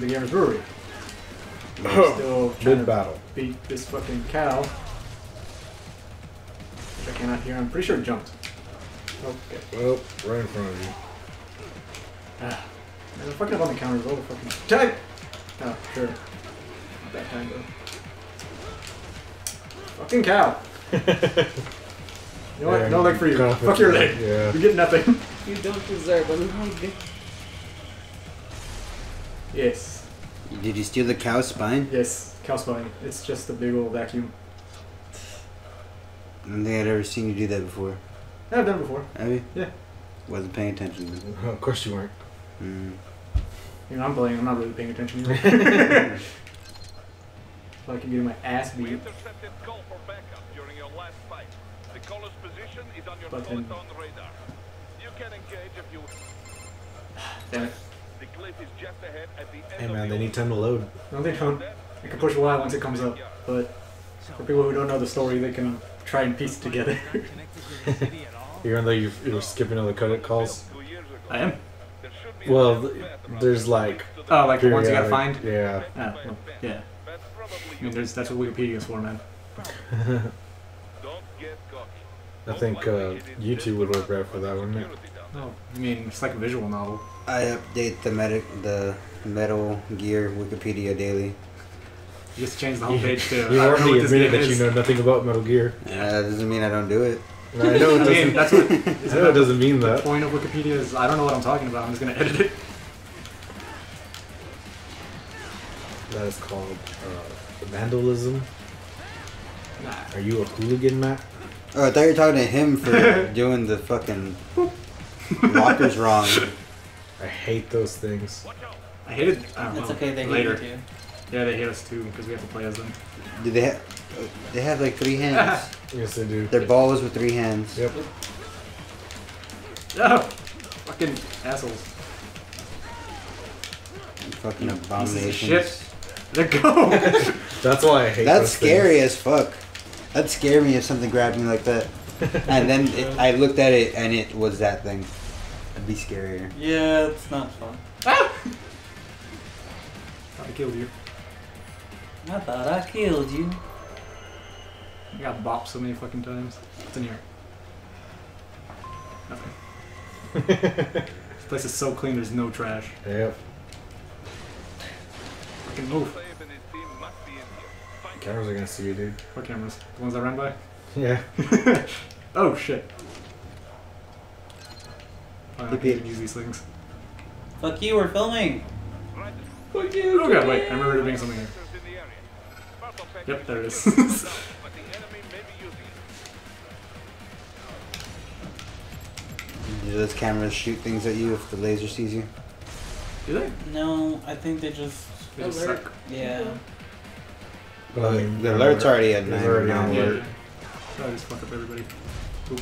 to the Gamers Brewery. We're Oh, still trying Mid to battle. beat this fucking cow. Which I cannot hear. I'm pretty sure it jumped. Okay. Well, right in front of you. Ah, man, I'm fucking up on the counters all the fucking time. Oh, sure. Not that time though. Fucking cow. You know what? Yeah, no leg for you. confident. Fuck your leg. Yeah. You get nothing. You don't deserve a leg. Yes. Did you steal the cow's spine? Yes. Cow spine. It's just a big old vacuum. I don't think I'd ever seen you do that before. I've done it before. Have you? Yeah. Wasn't paying attention. of course you weren't. Mm. You know, I'm playing. I'm not really paying attention. Either. so I can get my ass We beat. intercepted call for backup during your last fight. The caller's position is on your Button. Peloton radar. You can engage if you... Damn it. The cliff is just ahead at the end Hey man, they need time to load. No, they don't. I can push Y once it comes up, but for people who don't know the story, they can try and piece it together. Even though you you were skipping all the codec calls. Two years ago, I am. there should be a Well, better th- path around there's like. the Oh, like the ones you gotta find. Yeah. Ah, well, yeah. That's I mean, there's that's what Wikipedia is for, man. Don't get cocky. I think uh, YouTube would work better for that, wouldn't it? Oh, I mean, it's like a visual novel. I update the medic the Metal Gear Wikipedia daily. You just change the homepage to. You I don't know already what admitted game that you know nothing about Metal Gear. Uh, that doesn't mean I don't do it. I know it doesn't. mean, that's what. I know it that doesn't mean the that. point of Wikipedia is I don't know what I'm talking about. I'm just gonna edit it. That is called uh, vandalism. Nah. Are you a hooligan, Matt? Oh, I thought you were talking to him for doing the fucking lockers wrong. I hate those things. I hated. I don't It's know. okay, they hate later. you too. Yeah, they hate us too because we have to play as them. Do they have? They have like three hands. Yes, they do. They're balls with three hands. Yep. Oh, fucking assholes. Fucking Pieces abominations. shit. Let go. That's why I hate That's those scary as fuck. That'd scare me if something grabbed me like that. And then it, I looked at it and it was that thing. That'd be scarier. Yeah, it's not fun. Ah! I killed you. I thought I killed you. I got bopped so many fucking times. What's in here? Nothing. This place is so clean. There's no trash. yep. Fucking move. Save and his team must be in here. Find Cameras are gonna see you, dude. What cameras? The ones I ran by? Yeah. oh shit. I Beep, can't beep. even use these things. Fuck you, we're filming. Fuck you. Oh god, wait. I remember there being something here. in the area. Part of that Yep, there it is. but the enemy may be using it. Do those cameras shoot things at you if the laser sees you? Do they? No, I think they just. They just alert. suck. Yeah. But I the alert's already at 9 already now. on Yeah. alert. Try to just fuck up everybody. Oop.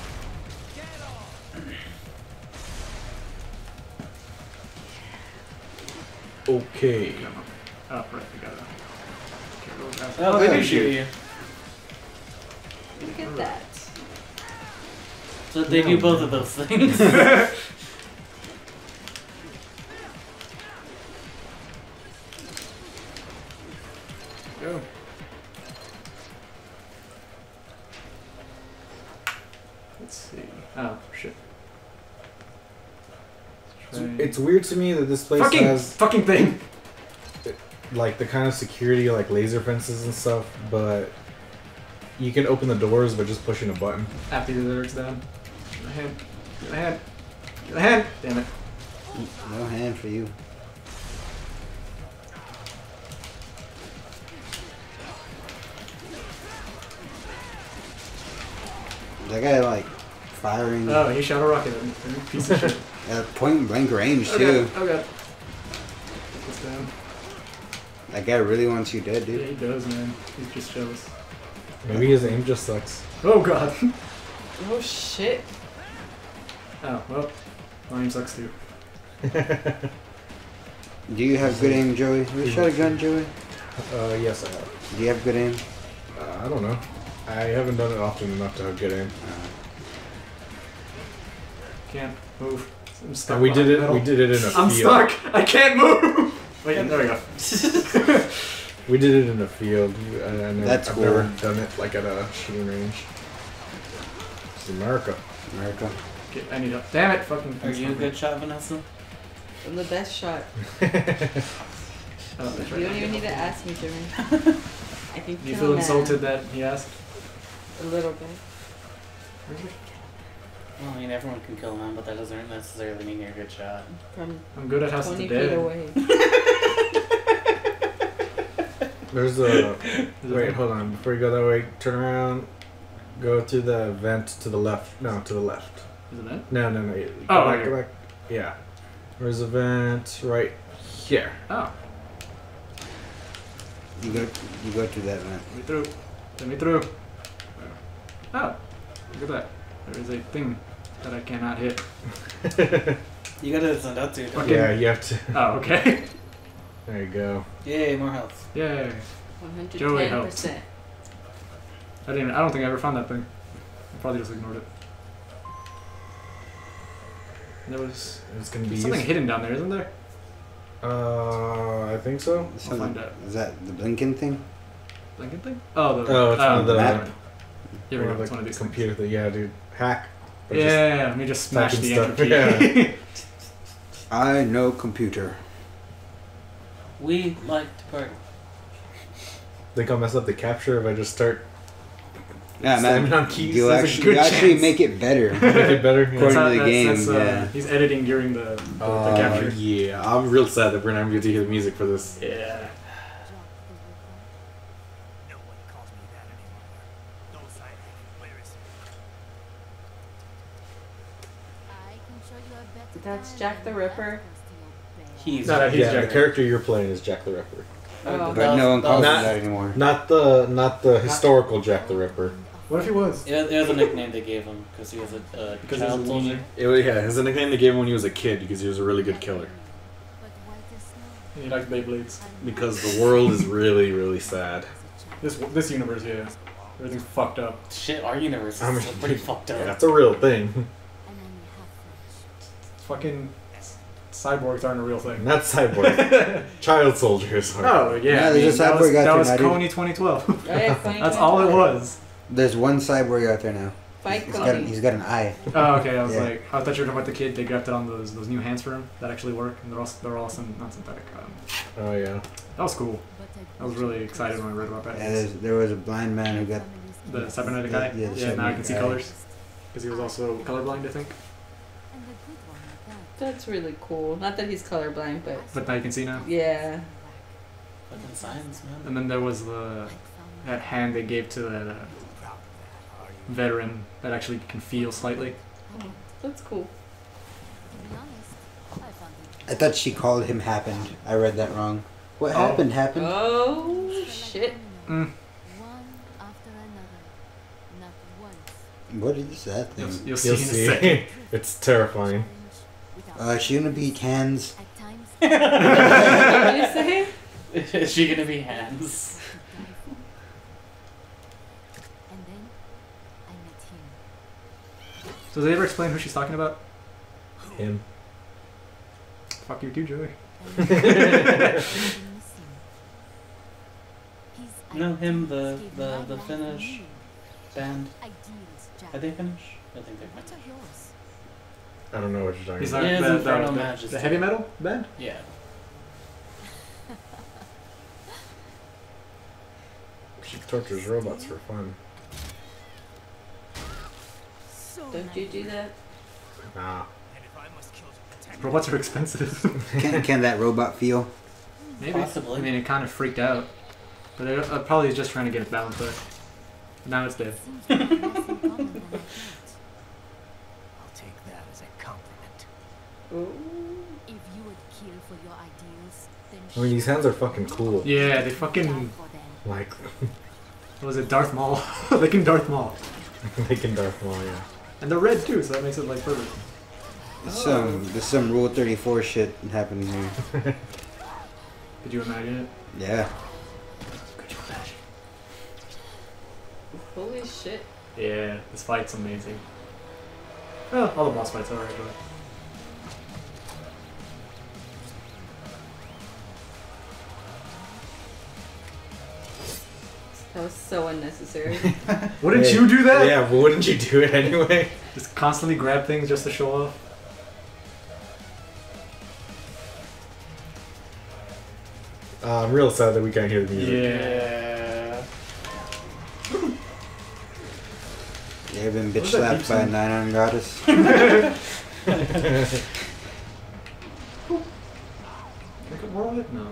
Okay. Got 'em up. Oh, right. We got it. Okay, those Oh, they they do shoot shoot. you. Look at that. So they do both of those things. Go. Let's see. Oh shit. Let's try- It's weird to me that this place fucking has fucking thing. like the kind of security like laser fences and stuff, but you can open the doors by just pushing a button. After the lyrics down. Get a hand. Get a hand. Get a hand. Damn it. No hand for you. That guy like firing Oh, he shot a rocket at me. Piece of shit. At point blank range Oh too. god. Oh god. Put this down. That guy really wants you dead, Yeah, dude. he does, man. He's just jealous. Maybe his aim just sucks. Oh god. Oh shit. Oh, well. My aim sucks too. Do you have good aim, Joey? Have you shot a gun, Joey? Uh, yes, I have. Do you have good aim? Uh, I don't know. I haven't done it often enough to have good aim. Can't move. I'm stuck. We did it. metal. We did it in a I'm field. stuck. I can't move. Wait, there we go. We did it in a field. I, I never, That's I've cool. never done it like at a shooting range. It's America. America. Okay, I need help. Damn it, fucking. Are you a good shot, Vanessa? I'm the best shot. Oh, right. You don't even need to ask me, Jimmy. I can Do you feel man. insulted that he asked? A little bit. Well, I mean, everyone can kill a man, but that doesn't necessarily mean you're a good shot. From I'm good at House of 20 the feet Dead. away. There's a. Wait, hold on. Before you go that way, turn around. Go to the vent to the left. No, to the left. Is it that? No, no, no. Oh, go Oh, back, okay. go back. Yeah. Where's the vent? Right here. Oh, You go. You go to that vent. let me through. Let me through. Oh, look at that. There is a thing that I cannot hit. You gotta send out to Okay. yeah, you have to. Oh, okay. There you go. Yay, more health. Yay. 110%. Joey helped. I didn't. I don't think I ever found that thing. I probably just ignored it. There was It's gonna be something used- hidden down there, isn't there? Uh, I think so. Something- find out. Is that the blinking thing? Blinking thing? Oh, the. Oh, it's one of the- map. Here we One go. of It's the one of these computer. Thing. Yeah, dude. Hack. Or Things. just- Yeah, let me just smash the stuff, enter key. I know computer. We like to party. think I'll mess up the capture if I just start Yeah, man. on keys. You There's a actually, good you actually make it better. Make it better. According That's how- to the that's- game, that's, uh, yeah. He's editing during the, the, the Uh, capture. yeah, I'm real sad that we're not able to hear the music for this. Yeah. No one calls me that anymore. No side. Where is it? That's Jack the Ripper. He's No, no, he's yeah, Jack the character you're playing is Jack the Ripper, Oh. But no one calls me Not- that anymore. not the not the historical Jack the Ripper. What if he was? It, it was a nickname they gave him because he was a, a Because he was a child soldier. loser. It was, yeah, his nickname they gave him when he was a kid because he was a really good killer. He likes Beyblades. Because the world is really really sad. This this universe, yeah. Everything's fucked up. Shit, our universe is I mean- still pretty fucked up. Yeah, that's a real thing. Fucking cyborgs aren't a real thing. Not cyborg. Child soldiers are. Oh yeah, Yeah, I mean, a that was, that was now. Kony 2012. Oh, yeah, That's all it was. There's one cyborg out there now. He's got, he's got an eye. Oh okay, I was Yeah. like, I thought you were talking about the kid they grafted on those those new hands for him that actually work, and they're all they're all syn- not synthetic. Um, Oh yeah. that was cool. I was really excited when I read about that. Yeah, there was a blind man who got. the cybernetic guy. Yeah, the Yeah, now I can see guy. colors because he was also colorblind, I think. That's really cool. Not that he's colorblind, but But now you can see now. yeah. Fucking science, man. And then there was the that hand they gave to the uh, veteran that actually can feel slightly. Oh, that's cool. I thought she called him happened. I read that wrong. What Oh. happened happened? Oh shit. Mm. What is that You'll, thing? you'll see You'll in a see. second. it's terrifying. Uh, she gonna be hands. what did you say? Is she gonna be hands? So did they ever explain who she's talking about? Him. Fuck you too, Joey. No, him, the the the Finnish band. Are they Finnish? I think they're Finnish. I don't know what you're talking He's about. like Yeah, the, it's the, Inferno the, Majesty. the heavy metal band. Yeah. She tortures robots for fun. Don't you do that? Nah. And if I must kill to protect Robots are expensive. Can, can that robot feel? Maybe. Possibly. I mean, it kind of freaked out, but it uh, probably is just trying to get its balance back. Now it's dead. I'll take that as a compliment. Ooh. If you would kill for your ideals, then I mean, these hands are fucking cool. Yeah, they fucking Like, what was it Darth Maul? they can Darth Maul, they can Darth Maul, yeah. and they're red too, so that makes it like perfect. There's some there's some Rule 34 shit happening here. Could you imagine it? Yeah. Could you imagine? Holy shit. Yeah, this fight's amazing. Well, all the boss fights are alright, That was so unnecessary. Wouldn't Hey, you do that? Yeah, but wouldn't you do it anyway? Just constantly grab things just to show off. Uh, I'm real sad that we can't hear the music. Yeah. You've been bitch slapped by a sound? nine goddess? Make it roll it? No.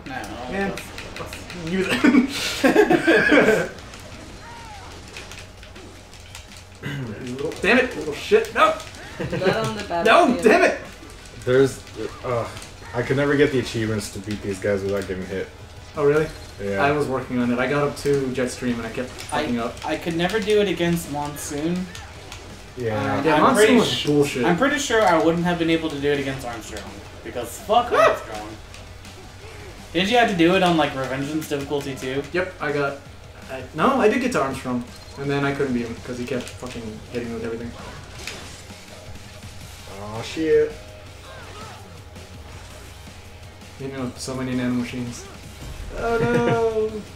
No. Man, you then. You little, damn it, little shit. No! Blood on the No, damn it! There's, uh, I could never get the achievements to beat these guys without getting hit. Oh, really? Yeah. I was working on it. I got up to Jetstream and I kept fucking up. I, I could never do it against Monsoon. yeah. Yeah, I'm Monsoon was bullshit. I'm pretty sure I wouldn't have been able to do it against Armstrong. Because fuck Armstrong. Did you have to do it on like Revengeance difficulty too? Yep, I got. I, no, I did get to Armstrong. And then I couldn't beat him because he kept fucking hitting me with everything. Oh shit. You know, so many nano machines. Oh no!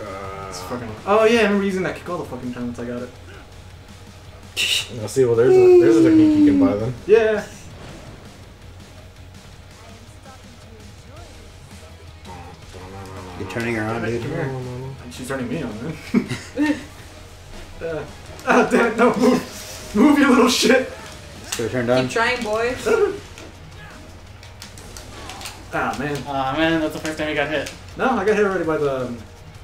It's Uh, fucking. Oh yeah, I remember using that kick all the fucking time once I got it. now see, well, there's a there's a technique you can buy then. Yeah. You're turning around, Come dude. here. And she's turning me on, man. uh, oh, damn it, no, move. Move, you little shit. Still turned on? Keep trying, boy. Ah, man. Aw man, that's the first time he got hit. No, I got hit already by the. Um,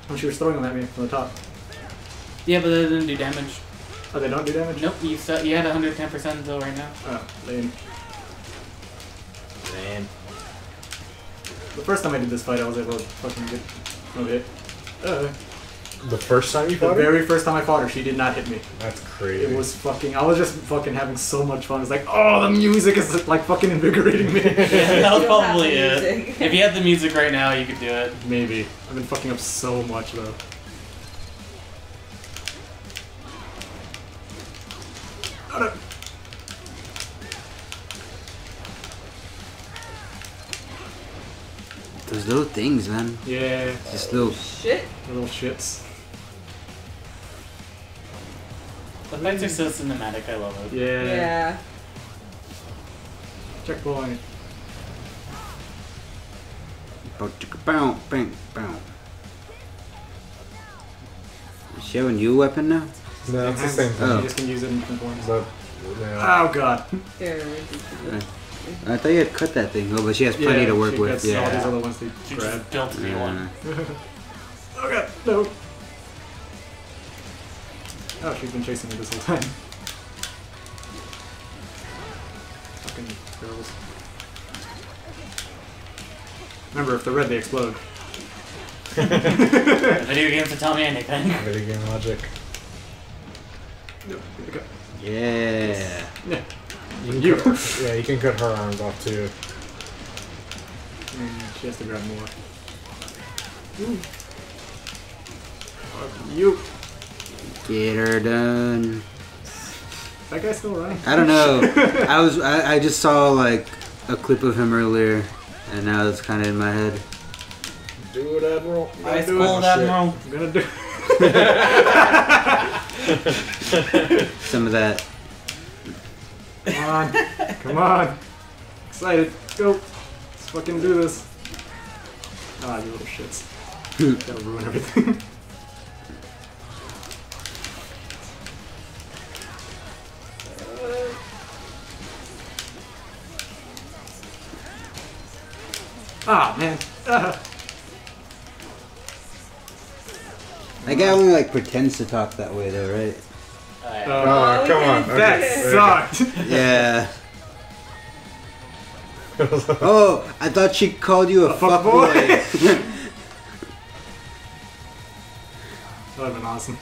when she was throwing them at me from the top. Yeah, but they didn't do damage. Oh, they don't do damage? Nope, you still you had 110% until right now. Oh, lame. The first time I did this fight, I was able to fucking get no hit. Uh, The first time you the fought her? very first time I fought her, she did not hit me. That's crazy. It was fucking. I was just fucking having so much fun. It's like, oh, the music is like fucking invigorating me. Yeah, that was probably the it. music. If you had the music right now, you could do it. Maybe. I've been fucking up so much though. Those little things, man. Yeah, Just little. Shit. little shits. The fights are so cinematic, I love it. Yeah. Yeah. Checkpoint. Bow, bang, bow. Showing you a new weapon now? no, it's the same thing. Oh. You just can use it in different forms. But yeah. Oh god. They're ridiculous. I thought you had cut that thing. Oh, but she has plenty yeah, to work with. gets All these Yeah. other ones to She grab. just built me one. Oh god, no. Oh, she's been chasing me this whole time. Fucking girls. Remember, if they're red, they explode. Video games to tell me anything. Video game logic. Yep, here we go. yeah. Yeah. You You. Cut, yeah, you can cut her arms off too. Mm, she has to grab more. Ooh. Fuck you. Get her done. That guy's still running. I don't know. I was. I, I just saw like a clip of him earlier, and now it's kind of in my head. Do it, Admiral. You gotta Ice do it. cold Oh. Admiral. I'm gonna do. Some of that. Come on. Come on. Excited. Go. Let's fucking do this. Ah, you little shits. Gotta ruin everything. Ah, man. Ah. That guy only like pretends to talk that way though, right? Alright. Oh, Oh, come on. okay. That sucked. Yeah. Oh, I thought she called you a, A fuck fuck boy. boy. That would've been awesome.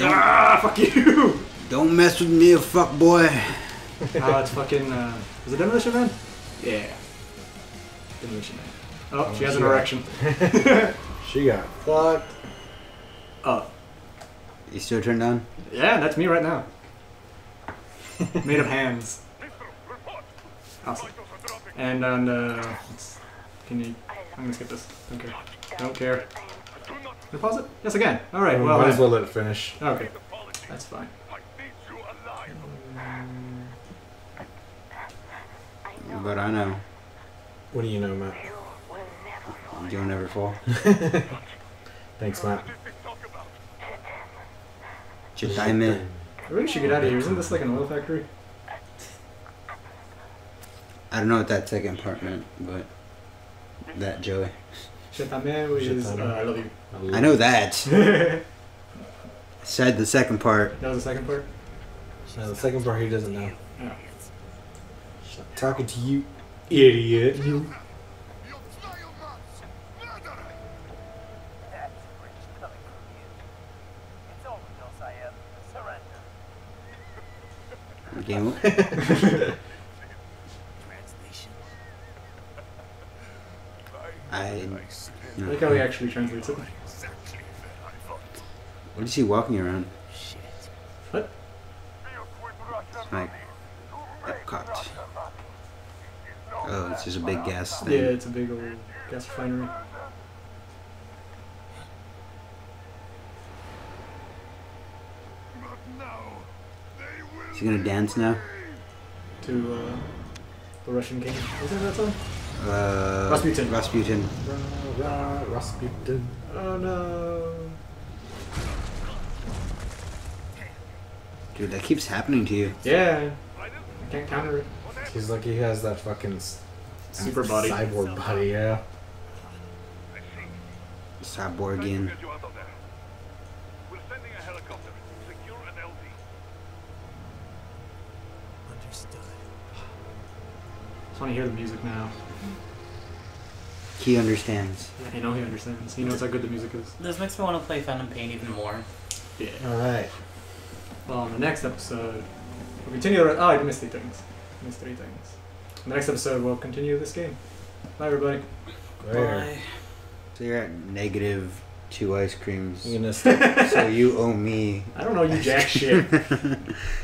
Ah, fuck you! Don't mess with me, a fuck boy. Oh, it's fucking, uh, is it Demolition Man? Yeah. Demolition Man. Oh, she has an sure. erection. She got fucked. Oh, You still turned on? yeah, that's me right now. Made of hands. Awesome. And on uh, can you? I'm gonna skip this. Don't care. Don't care. Can pause it? Yes, again. All right. Well, might as well let it finish. Okay, that's fine. I need you alive. But I know What do you know, Matt? You'll never fall. Thanks, Matt. Chitaime. I really should get out of here. Isn't this like an oil factory? I don't know what that second part meant, but that Joey. Shetame is uh, Shetame. I love you. I know that. that Said the second part. That was the second part. No, the second part he doesn't know. Oh. Talking to you, idiot. You. That's where it's coming from you. It's overdose, I am. Surrender. Game. Translation. I. I no. like how he actually translates it. What is he walking around? Shit. Like Epcot. Oh, it's just a big gas thing. Yeah, it's a big old gas refinery. Is he gonna dance now? To uh, the Russian king. Isn't that song? Uh, Rasputin. Rasputin. Ra, ra, Rasputin. Oh no. Dude, that keeps happening to you. Yeah. I can't counter it. He's lucky he has that fucking Super body. cyborg body. Yeah. Cyborgian. Get you out of there. We're sending a helicopter. Secure an LZ. Understood. Just want to hear the music now. He understands. You know he understands. He knows how good the music is. This makes me want to play Phantom Pain even more. Yeah. All right. Well, on the next episode, we'll continue. The, oh, I missed three things. Missed three things. In the next episode, we'll continue this game. Bye, everybody. Later. So you're at negative two ice creams. You gonna so you owe me. I don't know you jack shit.